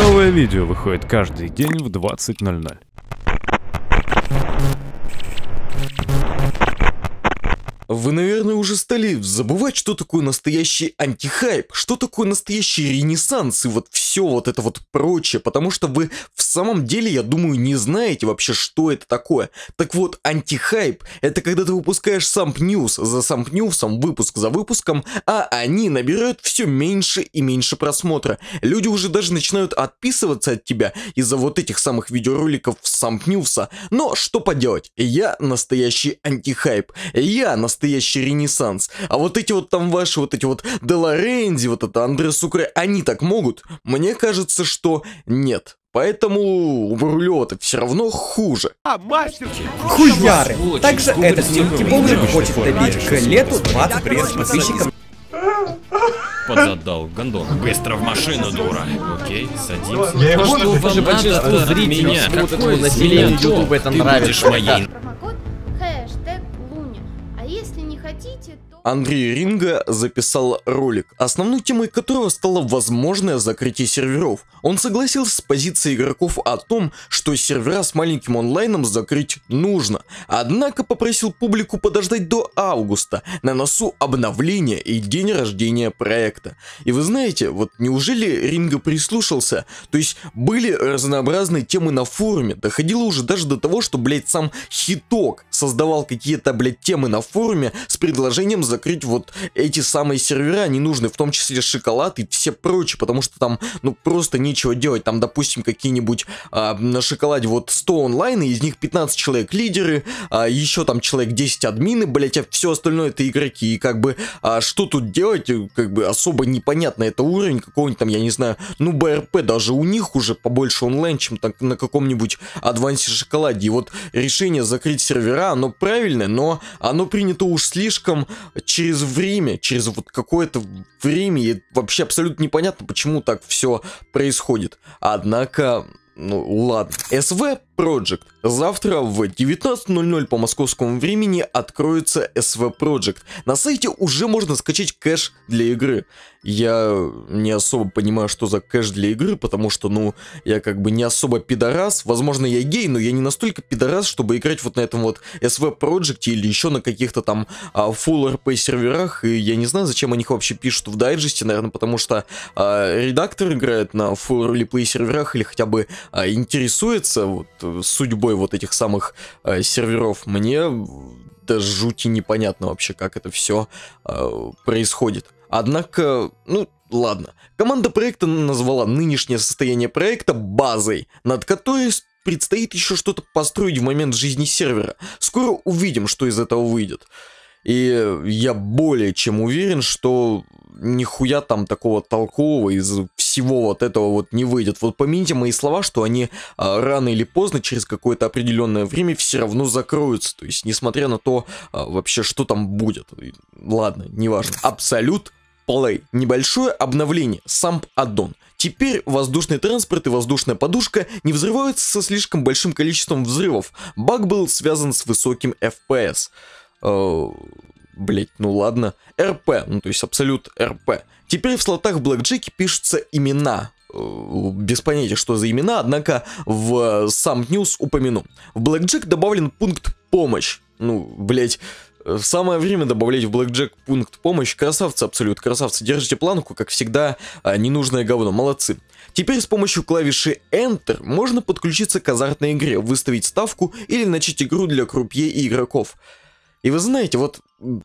Новое видео выходит каждый день в 20.00. Вы, наверное, уже стали забывать, что такое настоящий антихайп, что такое настоящий ренессанс и вот все вот это вот прочее, потому что вы в самом деле, я думаю, не знаете вообще, что это такое. Так вот, антихайп — это когда ты выпускаешь самп ньюс за самп ньюсом, выпуск за выпуском, а они набирают все меньше и меньше просмотра. Люди уже даже начинают отписываться от тебя из-за вот этих самых видеороликов самп ньюса. Но что поделать, я настоящий антихайп, я настоящий настоящий ренессанс. А вот эти вот там ваши, вот эти вот Деларенди, вот это Андре Сукре, они так могут? Мне кажется, что нет. Поэтому у Рулева-то все равно хуже. А, мастер, Хуяры! Также этот мультиблогер хочет добить к лету 20 пресс подписчикам. Подзадал, гондон. Быстро в машину, дура. Окей, садимся. Я его Что вам надо от зрителей, меня? Какой население? YouTube это Ты нравится. будешь моей Андрей Ринга записал ролик, основной темой которого стало возможное закрытие серверов. Он согласился с позицией игроков о том, что сервера с маленьким онлайном закрыть нужно, однако попросил публику подождать до августа, на носу обновления и день рождения проекта. И вы знаете, вот неужели Ринга прислушался? То есть были разнообразные темы на форуме, доходило уже даже до того, что, блять, сам Хиток создавал какие-то, блять, темы на форуме с предложением закрыть вот эти самые сервера ненужные, в том числе шоколад и все прочее, потому что там, ну, просто нечего делать. Там, допустим, какие-нибудь а, на шоколаде вот 100 онлайн, и из них 15 человек лидеры, а еще там человек 10 админы, блять, а все остальное это игроки. И как бы, а что тут делать, как бы особо непонятно. Это уровень какого-нибудь там, я не знаю, ну, БРП, даже у них уже побольше онлайн, чем так на каком-нибудь адвансе шоколаде. И вот решение закрыть сервера, оно правильное, но оно принято уж слишком через время, через вот какое-то время, и вообще абсолютно непонятно, почему так все происходит. Однако, ну ладно. СВ Project. Завтра в 19.00 по московскому времени откроется SV Project. На сайте уже можно скачать кэш для игры. Я не особо понимаю, что за кэш для игры, потому что, ну, я как бы не особо пидорас. Возможно, я гей, но я не настолько пидорас, чтобы играть вот на этом вот SV Project или еще на каких-то там а, Full RP серверах. И я не знаю, зачем они их вообще пишут в дайджесте, наверное, потому что а, редактор играет на Full Replay серверах или хотя бы а, интересуется вот судьбой вот этих самых э, серверов, мне до жути непонятно вообще, как это все э, происходит. Однако, ну, ладно. Команда проекта назвала нынешнее состояние проекта базой, над которой предстоит еще что-то построить в момент жизни сервера. Скоро увидим, что из этого выйдет. И я более чем уверен, что нихуя там такого толкового из всего вот этого вот не выйдет. Вот помяните мои слова, что они а, рано или поздно, через какое-то определенное время, все равно закроются. То есть, несмотря на то, а, вообще, что там будет. Ладно, неважно. Абсолют Play. Небольшое обновление. Самп аддон. Теперь воздушный транспорт и воздушная подушка не взрываются со слишком большим количеством взрывов. Баг был связан с высоким FPS. Блять, ну ладно. РП, ну то есть абсолют РП. Теперь в слотах в Блэкджеке пишутся имена. Э, Без понятия, что за имена, однако в сам News упомяну. В Блэкджек добавлен пункт помощь. Ну, блять, Самое время добавлять в Blackjack пункт помощь. Красавцы, абсолют, красавцы. Держите планку, как всегда, а, ненужное говно. Молодцы. Теперь с помощью клавиши Enter можно подключиться к азартной игре, выставить ставку или начать игру для крупье и игроков. И вы знаете, вот,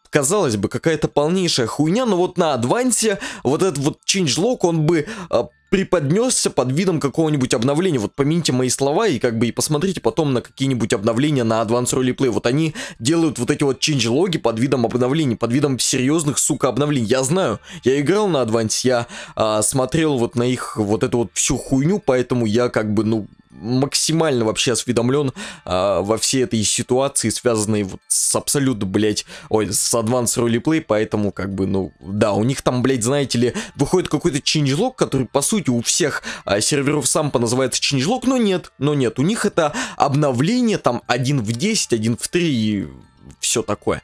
казалось бы, какая-то полнейшая хуйня, но вот на адвансе вот этот вот changelog, он бы а, преподнесся под видом какого-нибудь обновления. Вот помяните мои слова и как бы и посмотрите потом на какие-нибудь обновления на Advanced Roleplay. Вот они делают вот эти вот changelоги под видом обновлений, под видом серьезных, сука, обновлений. Я знаю, я играл на Advance, я а, смотрел вот на их вот эту вот всю хуйню, поэтому я как бы, ну, максимально вообще осведомлен а, во всей этой ситуации, связанной вот с абсолютно, блять, ой, с Advanced Roleplay, поэтому как бы, ну, да, у них там, блять, знаете ли, выходит какой-то changelog, который, по сути, у всех а, серверов сампа называется changelog, но нет, но нет, у них это обновление там 1 в 10, 1 в 3 и все такое.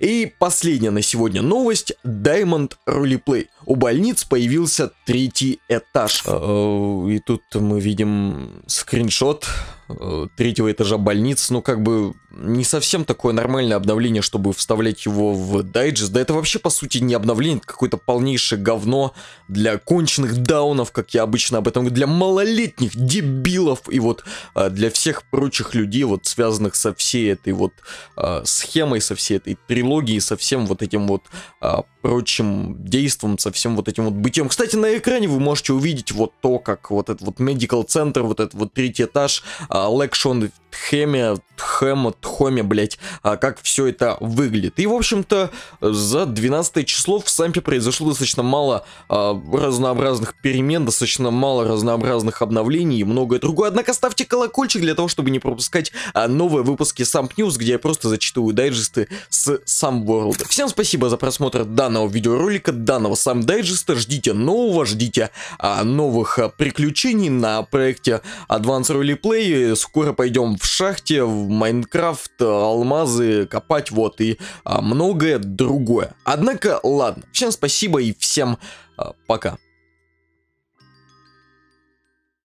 И последняя на сегодня новость Diamond Roleplay. У больниц появился третий этаж. Э, И тут мы видим скриншот э, третьего этажа больниц. Ну, как бы не совсем такое нормальное обновление, чтобы вставлять его в дайджест. Да это вообще, по сути, не обновление, это какое-то полнейшее говно для конченых даунов, как я обычно об этом говорю, для малолетних дебилов и вот для всех прочих людей, вот связанных со всей этой вот схемой, со всей этой трилогией, со всем вот этим вот прочим действом, со всем вот этим вот бытием. Кстати, на экране вы можете увидеть вот то, как вот этот вот medical центр, вот этот вот третий этаж, Лекшон Тхеме, Тхэма, Тхоме, блять, а как все это выглядит. И, в общем-то, за 12 число в Сампе произошло достаточно мало а, разнообразных перемен, достаточно мало разнообразных обновлений и многое другое. Однако ставьте колокольчик для того, чтобы не пропускать а, новые выпуски Самп News, где я просто зачитываю дайджесты с Сам World. Всем спасибо за просмотр данного видеоролика, данного Сам дайджеста. Ждите нового, ждите а, новых а, приключений на проекте Advance Roleplay. Скоро пойдем в шахте, в Майнкрафт, алмазы копать, вот, и а, многое другое. Однако, ладно, всем спасибо и всем а, пока.